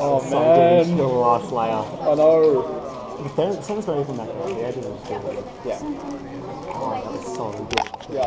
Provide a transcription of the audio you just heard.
Oh Some man. the last layer. I know. The third, someone's going from that the edge of the Yeah. Oh, that was so good. Yeah.